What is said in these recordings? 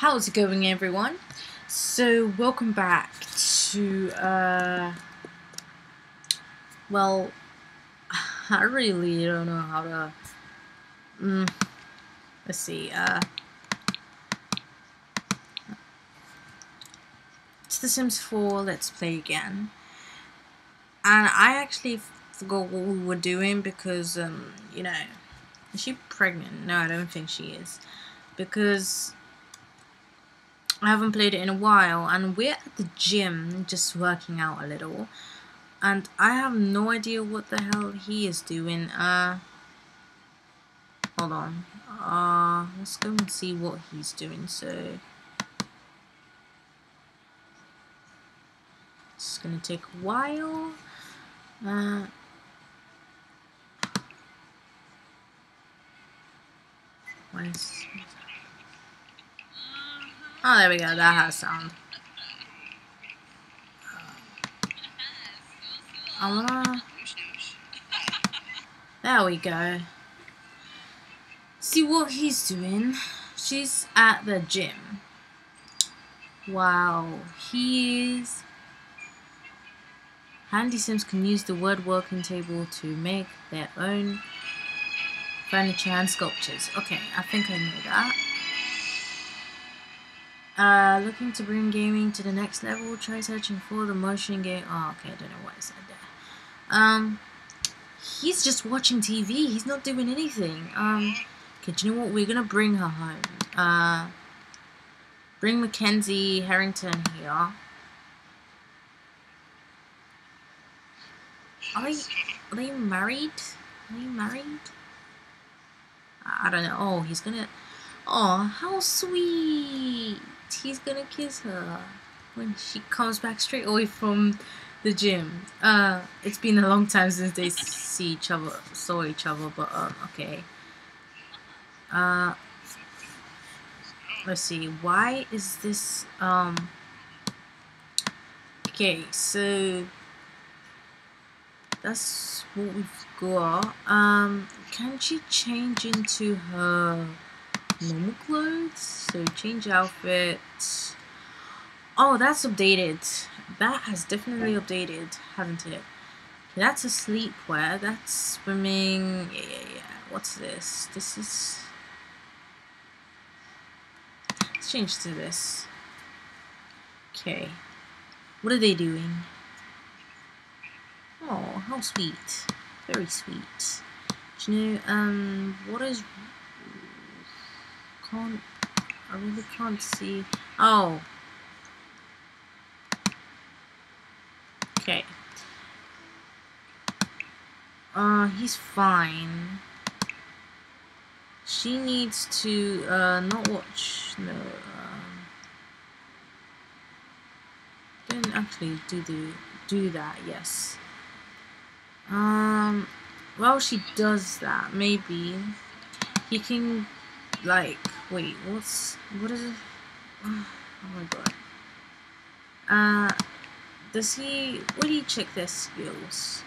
How's it going everyone? So welcome back to uh well I really don't know how to mm, let's see uh it's The Sims 4 Let's Play again and I actually forgot what we were doing because um you know is she pregnant? No I don't think she is because I haven't played it in a while and we're at the gym just working out a little and I have no idea what the hell he is doing uh hold on uh let's go and see what he's doing so it's gonna take a while uh why is Oh, there we go. That has sound. I wanna. There we go. See what he's doing. She's at the gym. Wow, he is. Handy Sims can use the woodworking table to make their own furniture and sculptures. Okay, I think I know that. Uh, looking to bring gaming to the next level, try searching for the motion game. Oh, okay, I don't know what I said. Um, he's just watching TV. He's not doing anything. Um, okay, do you know what? We're gonna bring her home. Uh, bring Mackenzie Harrington here. Are they, are they married? Are they married? I don't know. Oh, he's gonna... Oh, how sweet! He's gonna kiss her when she comes back straight away from the gym. Uh, it's been a long time since they see each other, saw each other, but um, okay. Uh, let's see. Why is this um? Okay, so that's what we've got. Um, can she change into her? Normal clothes. So change outfit. Oh, that's updated. That has definitely updated, hasn't it? That's a sleepwear. That's swimming. Yeah, yeah, yeah. What's this? This is. Let's change to this. Okay. What are they doing? Oh, how sweet. Very sweet. Do you know, um, what is can't, I really can't see. Oh. Okay. Uh, he's fine. She needs to, uh, not watch, no, um, didn't actually do the, do that, yes. Um, well, she does that, maybe he can, like, Wait, what's what is it? Oh my god. Uh, does he? Will he check their skills?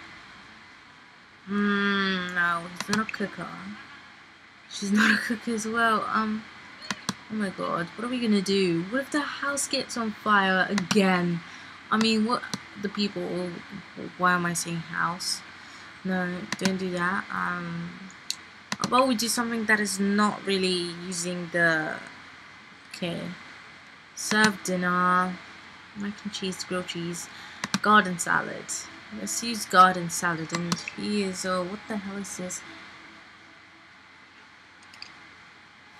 Hmm. No, he's not a cooker. She's not a cooker as well. Um. Oh my god, what are we gonna do? What if the house gets on fire again? I mean, what the people? Why am I saying house? No, don't do that. Um about we do something that is not really using the okay serve dinner mac and cheese grilled cheese garden salad. Let's use garden salad and he is oh what the hell is this?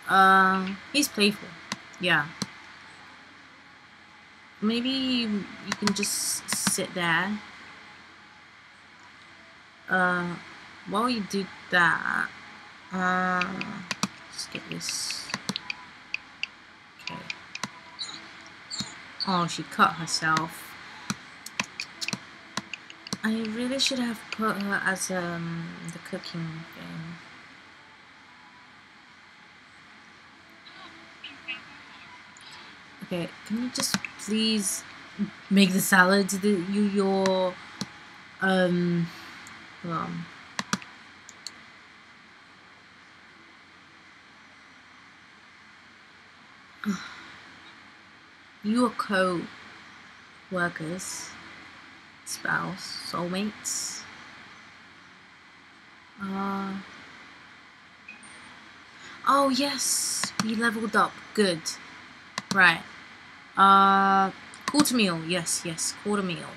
Uh he's playful. Yeah. Maybe you can just sit there. Uh while you do that uh, let's get this. Okay. Oh, she cut herself. I really should have put her as um the cooking thing. Okay, can you just please make the salad the you your um well you are co workers, spouse, soulmates. Uh, oh yes, you leveled up. Good. Right. Uh, quarter meal. Yes, yes, quarter meal.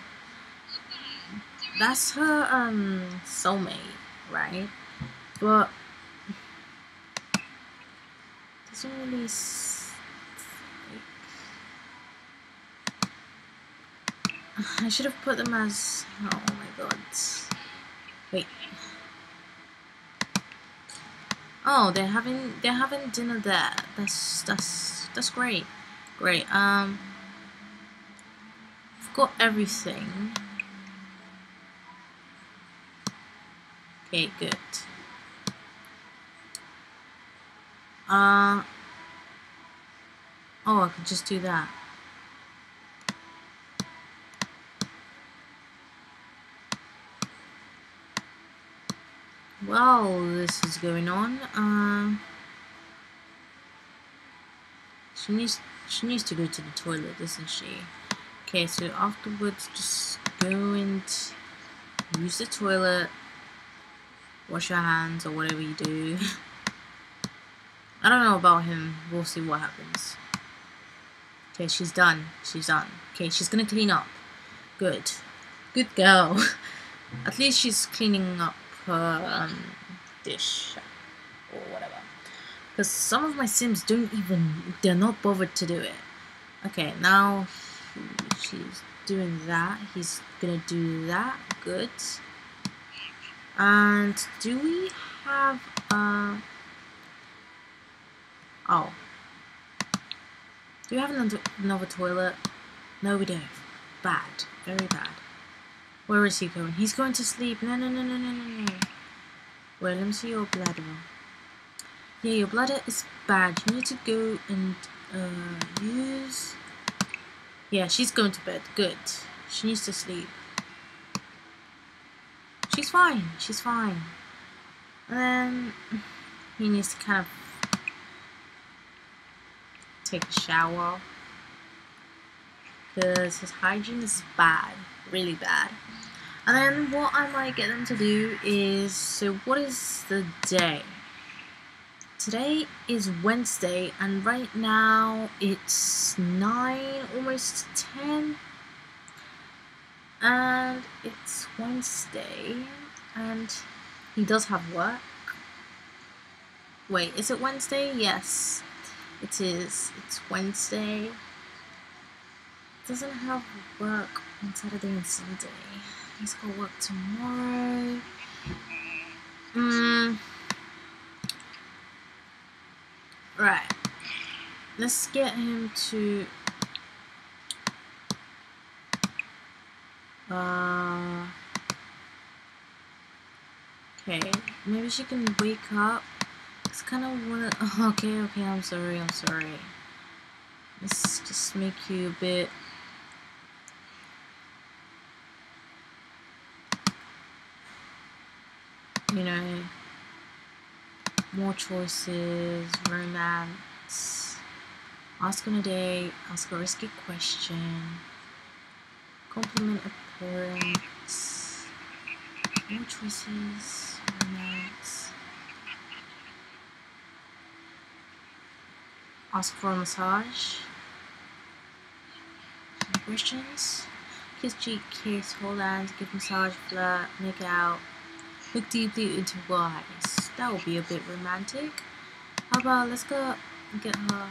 That's her um soulmate, right? But doesn't really. I should have put them as. Oh my god. Wait. Oh, they're having they're having dinner there. That's that's that's great. Great. Um, I've got everything. Okay, good. Uh. Oh, I could just do that. Well, this is going on. Uh, she needs she needs to go to the toilet, doesn't she? Okay, so afterwards, just go and use the toilet, wash your hands or whatever you do. I don't know about him. We'll see what happens. Okay, she's done. She's done. Okay, she's gonna clean up. Good. Good girl. At least she's cleaning up um, dish or whatever. Because some of my sims don't even, they're not bothered to do it. Okay, now she's doing that. He's gonna do that. Good. And do we have, uh, oh. Do we have another, another toilet? No, we don't. Bad. Very bad. Where is he going? He's going to sleep. No, no, no, no, no, no, no. Wait, let me see your bladder. Yeah, your bladder is bad. You need to go and uh, use... Yeah, she's going to bed. Good. She needs to sleep. She's fine. She's fine. And then he needs to kind of take a shower. Because his hygiene is bad. Really bad. And then what I might get them to do is, so what is the day? Today is Wednesday and right now it's 9, almost 10. And it's Wednesday and he does have work. Wait, is it Wednesday? Yes, it is. It's Wednesday. Doesn't have work on Saturday and Sunday. He's got work tomorrow. Hmm. Right. Let's get him to... Uh... Okay, maybe she can wake up. It's kind of wanna... Okay, okay, I'm sorry, I'm sorry. Let's just make you a bit you know, more choices, romance, ask on a date, ask a risky question, compliment appearance, more choices, romance, ask for a massage, questions, kiss cheek, kiss, hold hands, give massage, flirt, make out, Look deeply into her eyes. That would be a bit romantic. How about let's go get her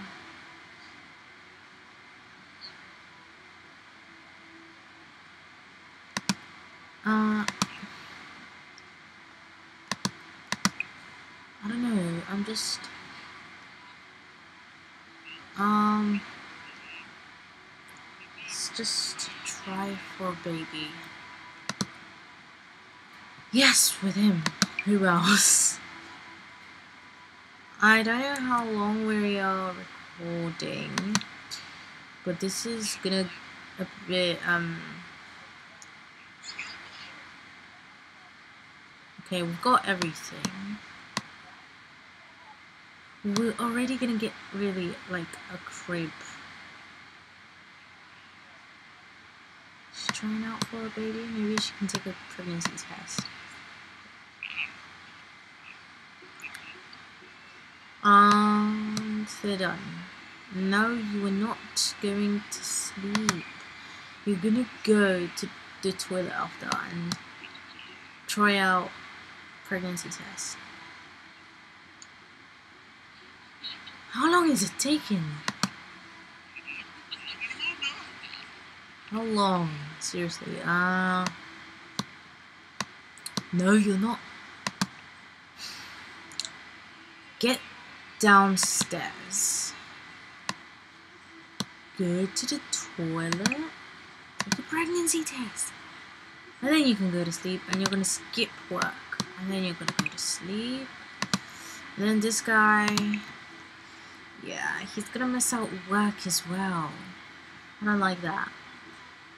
Uh, I don't know. I'm just um. Let's just try for baby. Yes, with him. Who else? I don't know how long we are recording, but this is gonna a bit um. Okay, we've got everything. We're already gonna get really like a crib. Trying out for a baby. Maybe she can take a pregnancy test. And they're done. No, you are not going to sleep. You're gonna go to the toilet after and try out pregnancy test. How long is it taking? How long? Seriously. Uh No, you're not. Get downstairs. Go to the toilet. Take a pregnancy test. And then you can go to sleep and you're gonna skip work. And then you're gonna go to sleep. And then this guy yeah, he's gonna miss out work as well. I don't like that.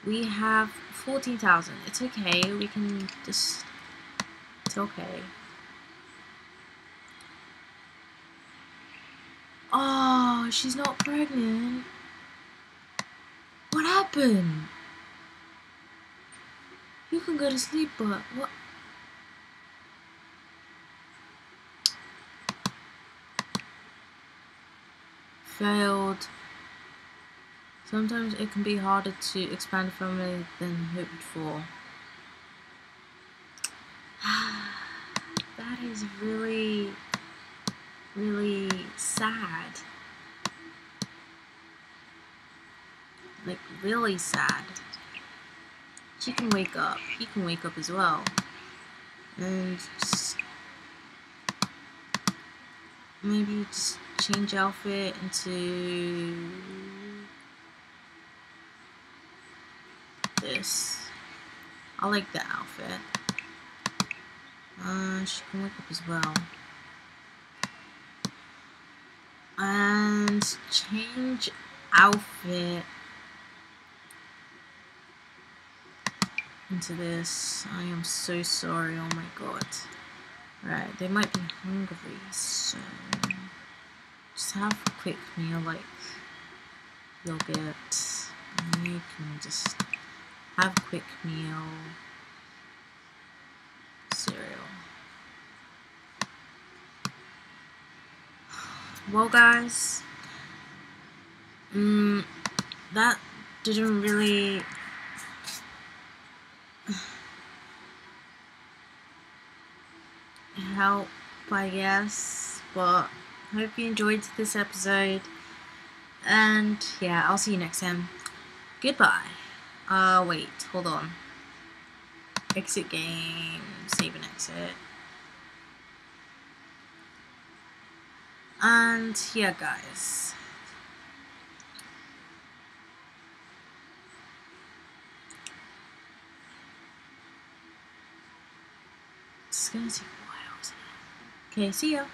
We have 14,000. It's okay. We can just... It's okay. Oh, she's not pregnant. What happened? You can go to sleep, but what? failed. Sometimes it can be harder to expand a family than hoped for. that is really, really sad. Like, really sad. She can wake up. He can wake up as well. And just maybe just change outfit into this. I like the outfit. Uh, she can wake up as well. And change outfit into this. I am so sorry, oh my god. Right, they might be hungry, so just have a quick meal like yogurt. You can just have quick meal. Cereal. Well guys, mm, that didn't really help I guess, but hope you enjoyed this episode. And yeah, I'll see you next time. Goodbye. Uh, wait, hold on. Exit game, save and exit. And yeah, guys. Just gonna why I was Okay, see ya.